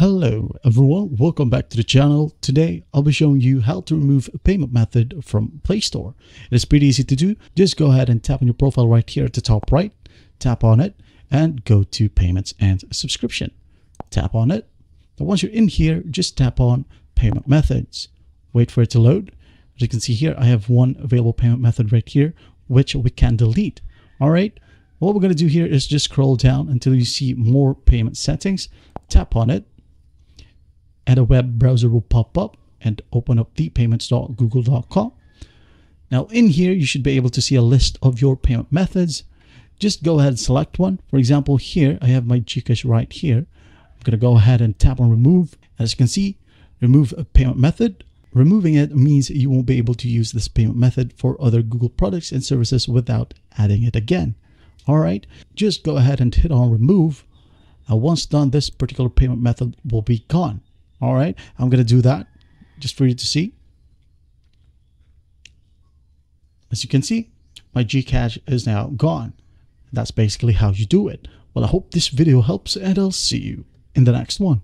Hello everyone, welcome back to the channel. Today I'll be showing you how to remove a payment method from Play Store. It is pretty easy to do. Just go ahead and tap on your profile right here at the top right, tap on it and go to payments and subscription. Tap on it. Now once you're in here, just tap on payment methods. Wait for it to load. As you can see here, I have one available payment method right here, which we can delete. All right. What we're going to do here is just scroll down until you see more payment settings. Tap on it and a web browser will pop up and open up the payments.google.com. Now in here, you should be able to see a list of your payment methods. Just go ahead and select one. For example, here I have my Gcash right here. I'm to go ahead and tap on remove. As you can see, remove a payment method. Removing it means you won't be able to use this payment method for other Google products and services without adding it again. All right, just go ahead and hit on remove. And once done, this particular payment method will be gone. All right, I'm going to do that just for you to see. As you can see, my Gcash is now gone. That's basically how you do it. Well, I hope this video helps and I'll see you in the next one.